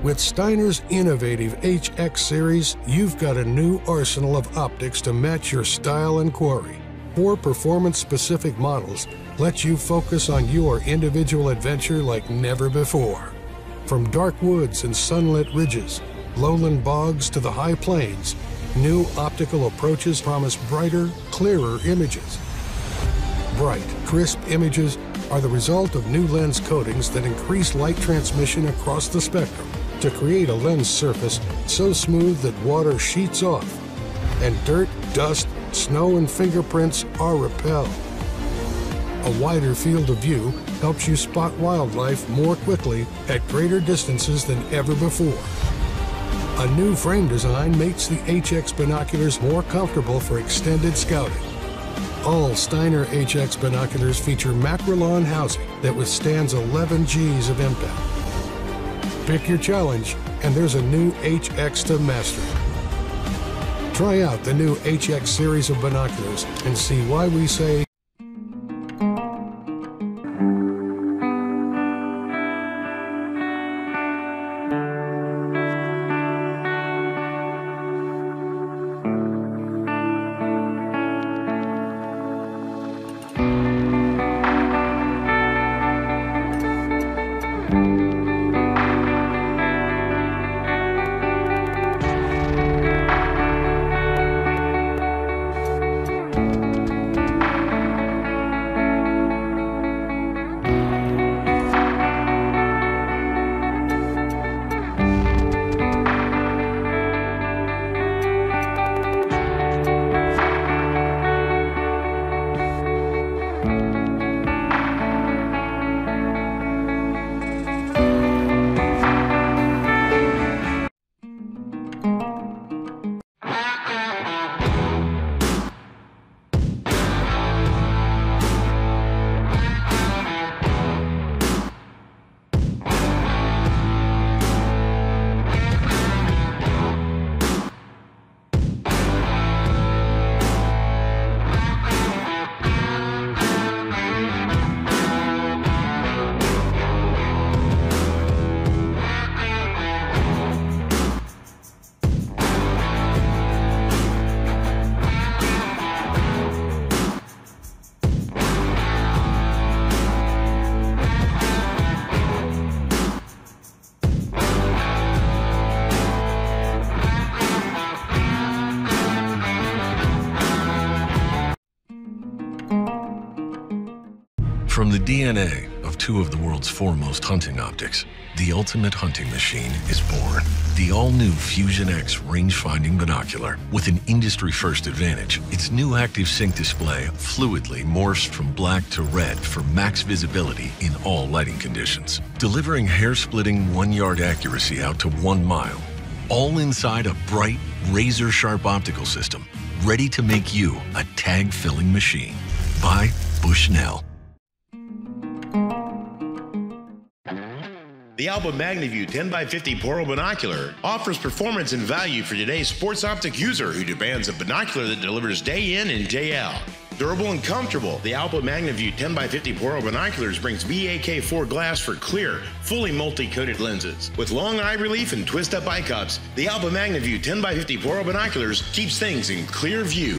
With Steiner's innovative HX series, you've got a new arsenal of optics to match your style and quarry. Four performance specific models let you focus on your individual adventure like never before. From dark woods and sunlit ridges, lowland bogs to the high plains, new optical approaches promise brighter, clearer images. Bright, crisp images are the result of new lens coatings that increase light transmission across the spectrum to create a lens surface so smooth that water sheets off and dirt, dust, snow, and fingerprints are repelled. A wider field of view helps you spot wildlife more quickly at greater distances than ever before. A new frame design makes the HX binoculars more comfortable for extended scouting. All Steiner HX binoculars feature Makrolon housing that withstands 11 Gs of impact. Pick your challenge, and there's a new HX to master. Try out the new HX series of binoculars and see why we say From the DNA of two of the world's foremost hunting optics, the ultimate hunting machine is born. The all-new Fusion X range-finding binocular with an industry-first advantage. Its new ActivSync display fluidly morphs from black to red for max visibility in all lighting conditions, delivering hair-splitting one-yard accuracy out to one mile, all inside a bright, razor-sharp optical system, ready to make you a tag-filling machine. By Bushnell. The Alpen MagnaView 10x50 Porro Binocular offers performance and value for today's sports optic user who demands a binocular that delivers day in and day out. Durable and comfortable, the Alpen MagnaView 10x50 Porro Binoculars brings BAK4 glass for clear, fully multi-coated lenses. With long eye relief and twist-up eye cups, the Alpen MagnaView 10x50 Porro Binoculars keeps things in clear view.